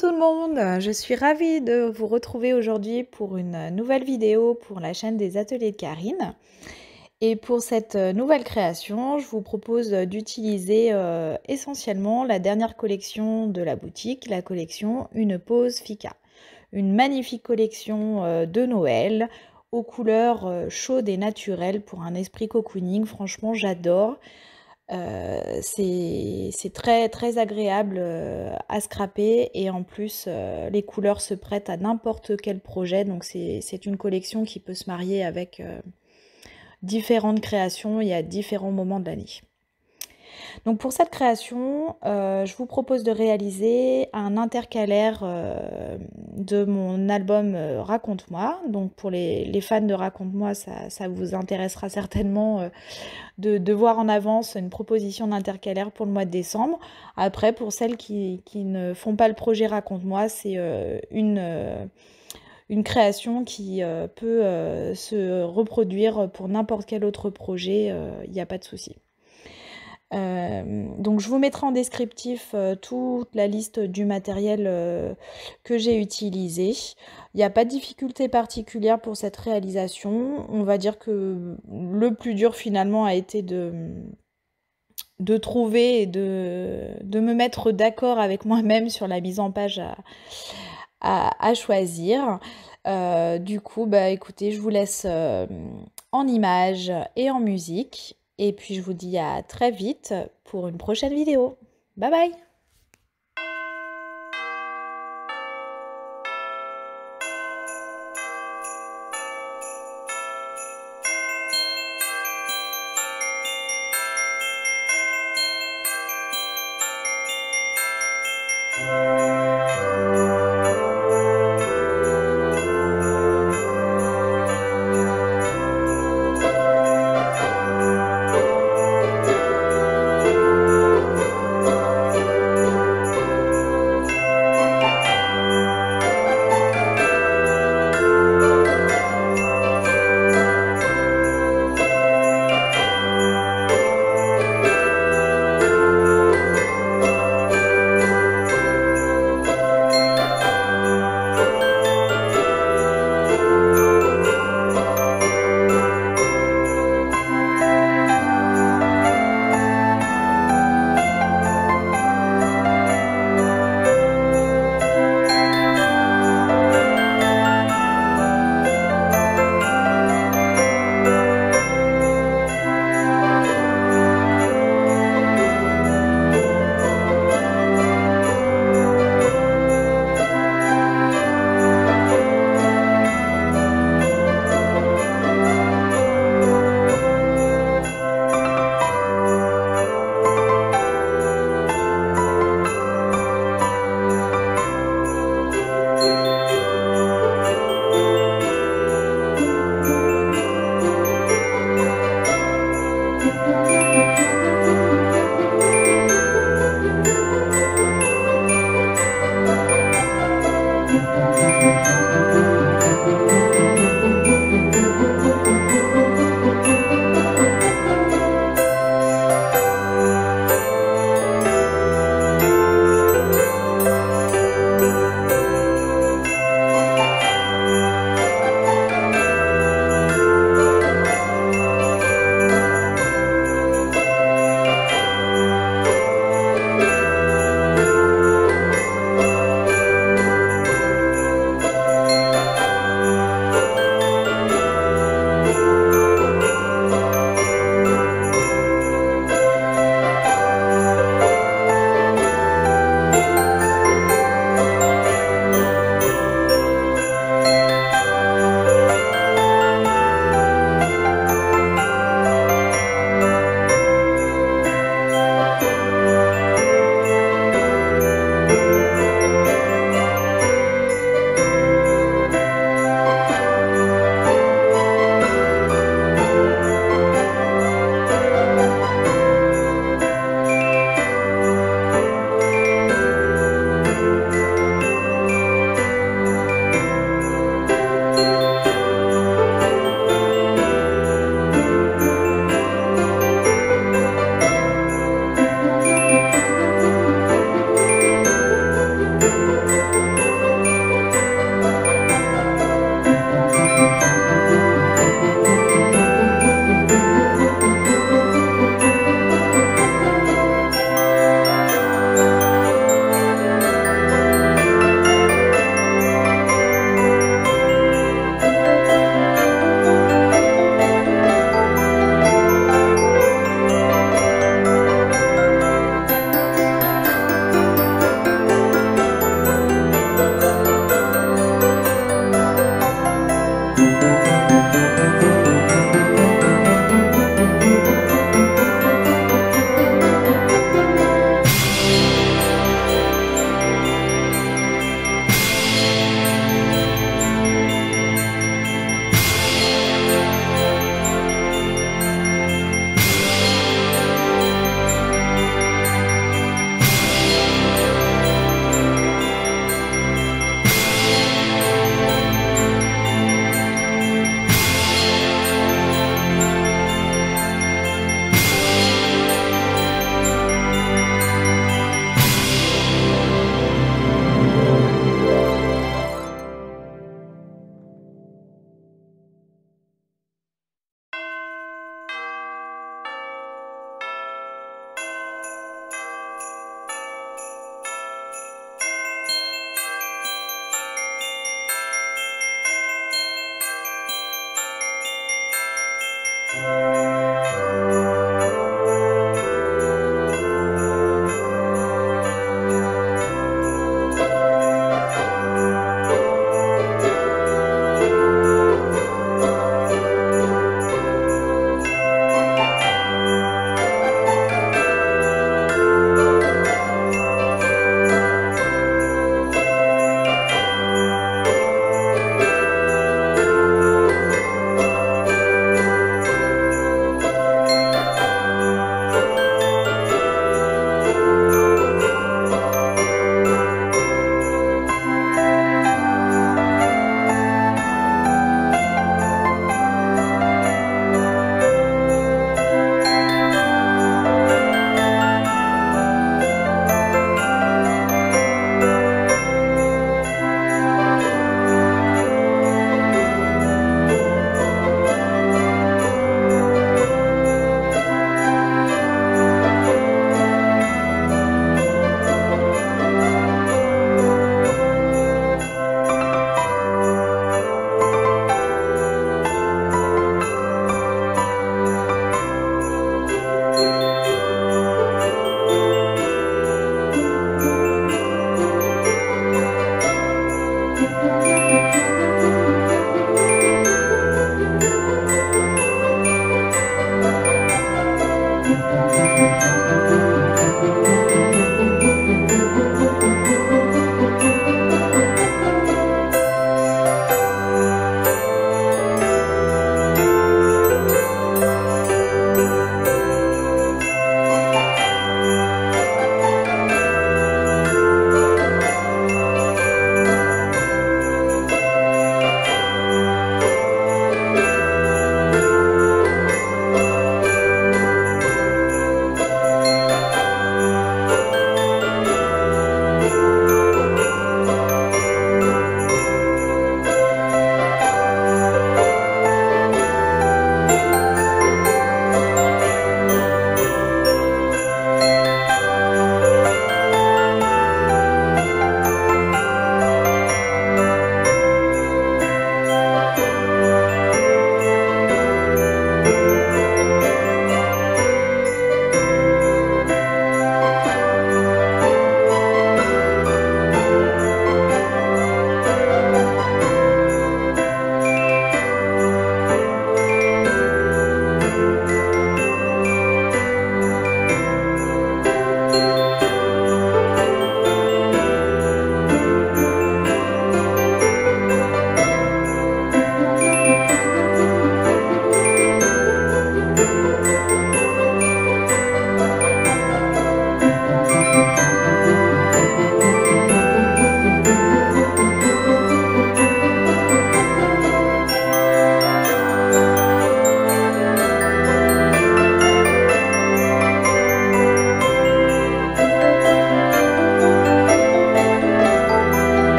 Tout le monde, je suis ravie de vous retrouver aujourd'hui pour une nouvelle vidéo pour la chaîne des ateliers de Karine. Et pour cette nouvelle création, je vous propose d'utiliser euh, essentiellement la dernière collection de la boutique, la collection Une pause Fika. Une magnifique collection euh, de Noël aux couleurs euh, chaudes et naturelles pour un esprit cocooning. Franchement, j'adore. Euh, c'est très, très agréable euh, à scraper et en plus, euh, les couleurs se prêtent à n'importe quel projet. Donc, c'est une collection qui peut se marier avec différentes créations et à différents moments de l'année. Donc pour cette création, euh, je vous propose de réaliser un intercalaire euh, de mon album euh, Raconte-moi. Donc pour les, fans de Raconte-moi, ça, vous intéressera certainement de, voir en avance une proposition d'intercalaire pour le mois de décembre. Après, pour celles qui, ne font pas le projet Raconte-moi, c'est une une création qui peut se reproduire pour n'importe quel autre projet, il n'y a pas de souci. Euh, donc je vous mettrai en descriptif euh, toute la liste du matériel euh, que j'ai utilisé. Il n'y a pas de difficulté particulière pour cette réalisation. On va dire que le plus dur finalement a été de, de trouver et de, de me mettre d'accord avec moi-même sur la mise en page à, à, choisir. du coup, bah écoutez, je vous laisse en images et en musique. Et puis je vous dis à très vite pour une prochaine vidéo. Bye bye